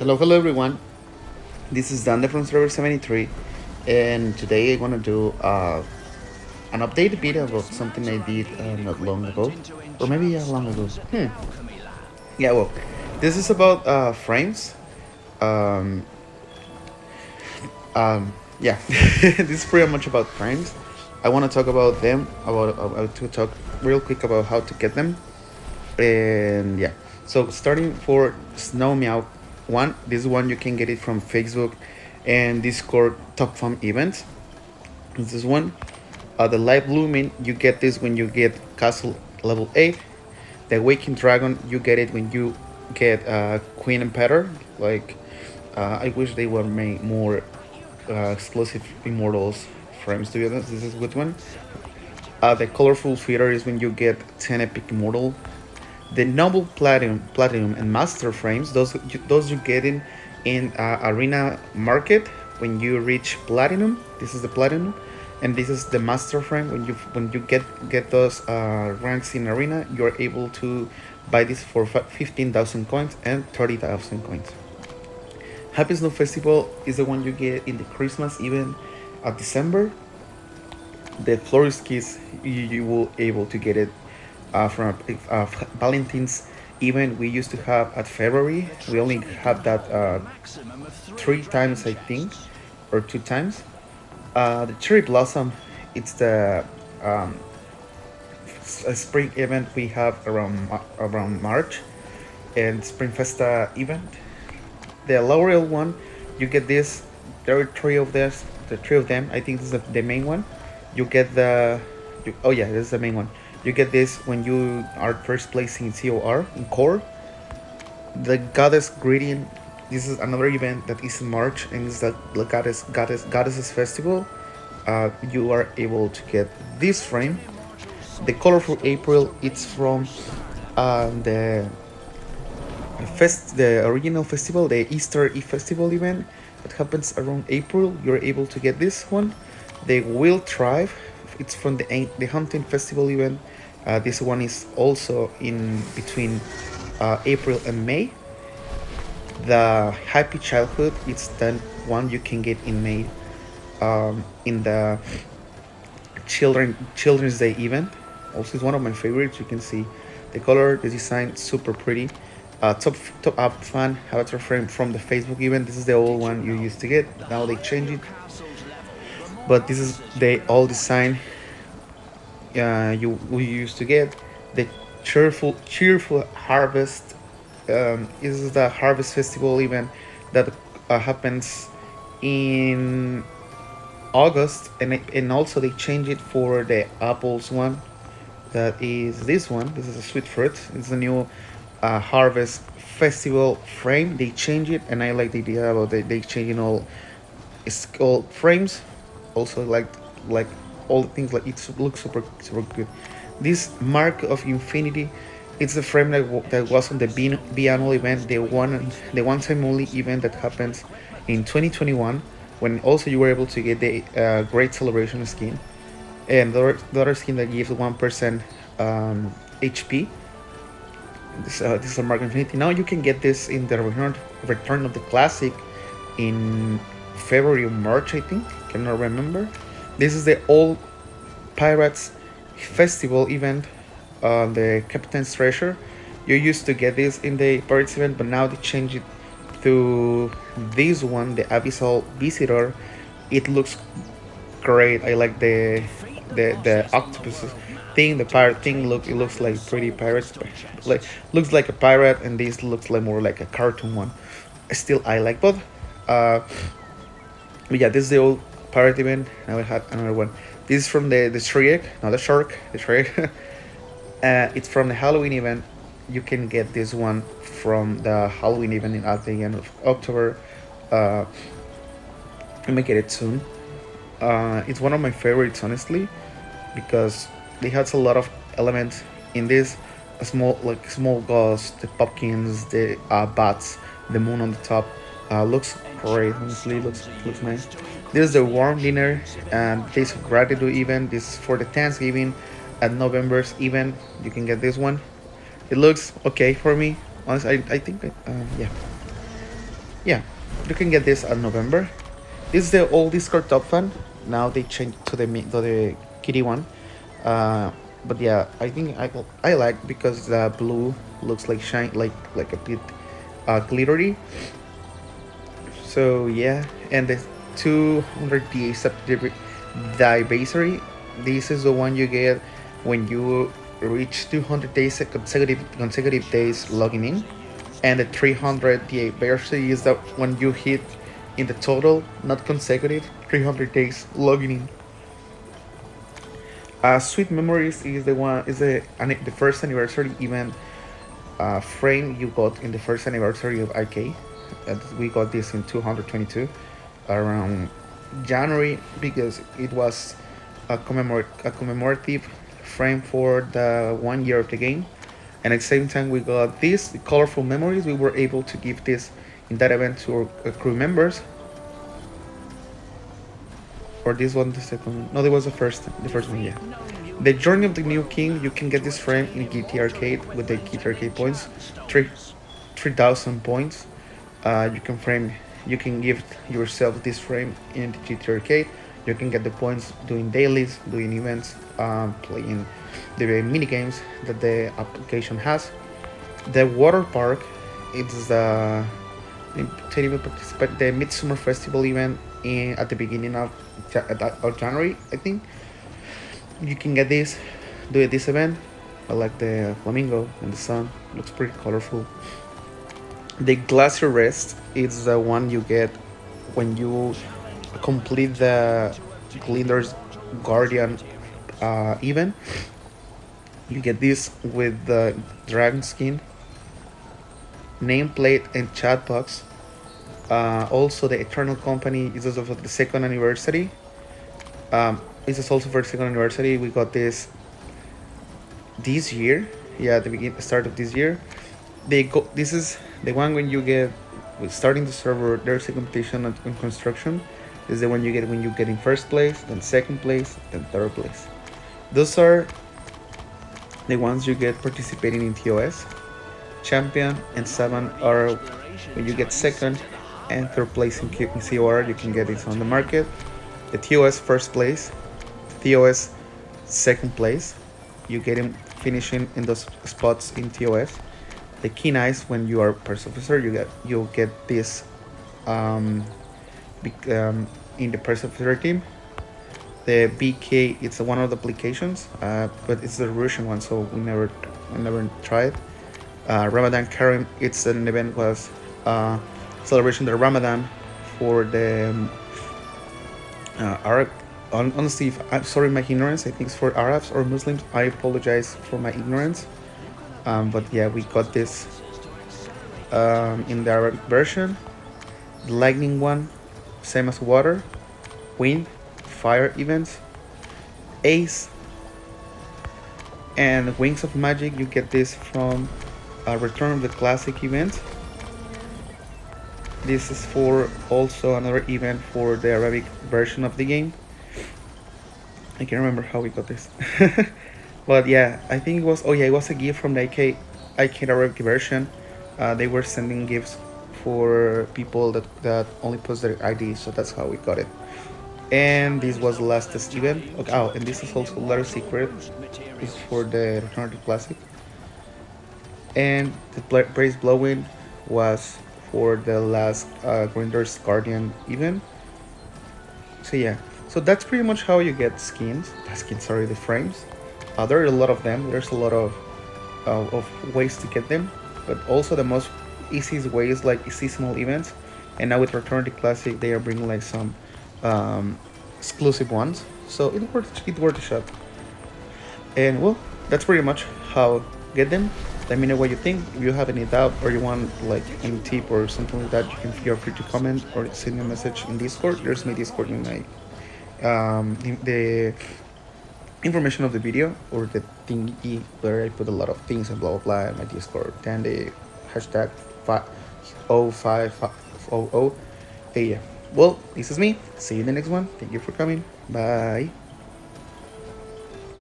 Hello, hello everyone. This is Dante from Server 73, and today I want to do uh, an update video about something I did uh, not long ago, or maybe yeah, long ago. Hmm. Yeah, well, this is about uh, frames. Um, um, yeah, this is pretty much about frames. I want to talk about them, about, about to talk real quick about how to get them, and yeah. So starting for Snow Meow one, this one you can get it from Facebook and Discord top farm events. This is one, uh, the live blooming you get this when you get castle level eight. The waking dragon you get it when you get uh, queen Emperor. Like uh, I wish they were made more uh, exclusive immortals frames to be honest. This is a good one. Uh, the colorful feeder is when you get 10 epic immortal the noble platinum platinum and master frames those those you get in in uh, arena market when you reach platinum. This is the platinum. And this is the master frame. When you when you get get those uh, ranks in arena you're able to buy this for 15,000 coins and 30,000 coins. Happy snow festival is the one you get in the christmas event of december. The florist keys you, you will able to get it uh, from uh, Valentine's event we used to have at February. We only have that uh, three times, I think, or two times. Uh, the Cherry Blossom, it's the um, spring event we have around around March, and Spring Festa event. The L'Oreal one, you get this. There are three of this, the three of them. I think this is the, the main one. You get the, you, oh yeah, this is the main one you get this when you are first placing COR, in core. The Goddess Greeting, this is another event that is in March and it's the, the Goddess, Goddess, Goddesses Festival. Uh, you are able to get this frame. The Colorful April, it's from uh, the fest, the original festival, the Easter E Festival event that happens around April. You're able to get this one. The Will Thrive, it's from the the hunting festival event. Uh, this one is also in between uh, April and May. The Happy Childhood, it's the one you can get in May um, in the children Children's Day event. Also, it's one of my favorites. You can see the color, the design, super pretty. Uh, top top up fan avatar frame from the Facebook event. This is the old one you used to get. Now they changed it but this is the old design uh, you we used to get the cheerful cheerful harvest um, is the harvest festival event that uh, happens in August and and also they change it for the apples one. That is this one. This is a sweet fruit. It's a new uh, harvest festival frame. They change it and I like the idea about they, they changing all called frames. Also like like all the things like it looks super super good. This mark of infinity it's the frame that, that was on the biannual event the one the one time only event that happens in 2021 when also you were able to get the uh, great celebration skin. And the, the other skin that gives 1% um, HP this, uh, this is a mark of infinity. Now you can get this in the return, return of the classic in February or March I think. Cannot remember this is the old Pirates Festival event on uh, the Captain's Treasure. You used to get this in the Pirates event, but now they changed it to this one, the Abyssal Visitor. It looks great. I like the the the octopus thing, the pirate thing. Look, it looks like pretty pirates, like looks like a pirate, and this looks like more like a cartoon one. Still, I like both. Uh, but yeah, this is the old pirate event. Now we had another one. This is from the the Shrek, not the shark, the Shrek. uh, it's from the Halloween event. You can get this one from the Halloween event at the end of October. Uh, I may get it soon. Uh, it's one of my favorites, honestly, because it has a lot of elements in this. A small, like small ghosts, the pumpkins, the uh, bats, the moon on the top. Uh, looks great. Honestly, looks looks nice. This is the warm dinner and taste of gratitude event. This is for the Thanksgiving and November's event. You can get this one. It looks okay for me. Honestly, I, I think, uh, yeah. yeah, you can get this in November. This is the old Discord top fan. Now they changed to the to the kitty one. Uh, but yeah, I think I I like because the blue looks like shine like like a bit uh, glittery. So yeah, and the 200 DA divisary. This is the one you get when you reach 200 days consecutive consecutive days logging in and the 300 DA adversary is that when you hit in the total, not consecutive, 300 days logging in. Uh, Sweet Memories is the one is the the first anniversary event uh, frame you got in the first anniversary of IK. And we got this in 222 around January because it was a, commemor a commemorative frame for the one year of the game. And at the same time we got these colorful memories. We were able to give this in that event to our uh, crew members. Or this one the second one. No there was the first the first one yeah. The journey of the new king you can get this frame in gt arcade with the gt arcade points. Three 3000 points. Uh, you can frame you can give yourself this frame in the gt arcade you can get the points doing dailies doing events um, playing the mini games that the application has. The water park, it's the participate the Midsummer Festival event in at the beginning of, of January, I think. You can get this, do it this event. I like the flamingo and the sun. Looks pretty colorful. The Glacier Rest is the one you get when you complete the Glindar's Guardian uh, event you get this with the dragon skin nameplate and chat box. Uh, also the eternal company is also for the second anniversary. Um, this is also for the second anniversary. We got this this year. Yeah the beginning start of this year they go this is the one when you get starting the server there's a competition in construction this is the one you get when you get in first place then second place then third place those are the ones you get participating in TOS. Champion and 7 are when you get second and third place in, COR, you can get it on the market. The TOS first place, TOS second place, you get him finishing in those spots in TOS. The keen eyes when you are officer, you get you'll get this um, um, in the officer team. The VK it's one of the applications uh, but it's the Russian one so we never we never tried uh, Ramadan Karim it's an event was uh, celebration of the Ramadan for the um, uh, Arab honestly I'm sorry my ignorance I think it's for Arabs or Muslims I apologize for my ignorance um, but yeah we got this um, in the Arabic version. The lightning one same as water wind fire events ace and wings of magic. You get this from a return of the classic event. This is for also another event for the arabic version of the game. I can't remember how we got this but yeah i think it was oh yeah it was a gift from the ik ik version. Uh, they were sending gifts for people that that only post their id so that's how we got it. And this was the last test event. Okay, oh and this is also letter secret. Is for the return to classic. And the praise blowing was for the last uh, Grindar's Guardian event. So yeah so that's pretty much how you get skins. Skins sorry the frames uh, there are a lot of them there's a lot of uh, of ways to get them but also the most easiest way is like seasonal events and now with return to classic they are bringing like some um, exclusive ones. So it worth it worth a shot. And well, that's pretty much how get them. Let me know what you think. If you have any doubt or you want like any tip or something like that, you can feel free to comment or send me a message in Discord. There's my Discord in my um, the information of the video or the thingy where I put a lot of things and blah blah blah in my Discord. Then the hashtag five oh five oh oh. Hey, yeah. Well, this is me. See you in the next one. Thank you for coming. Bye.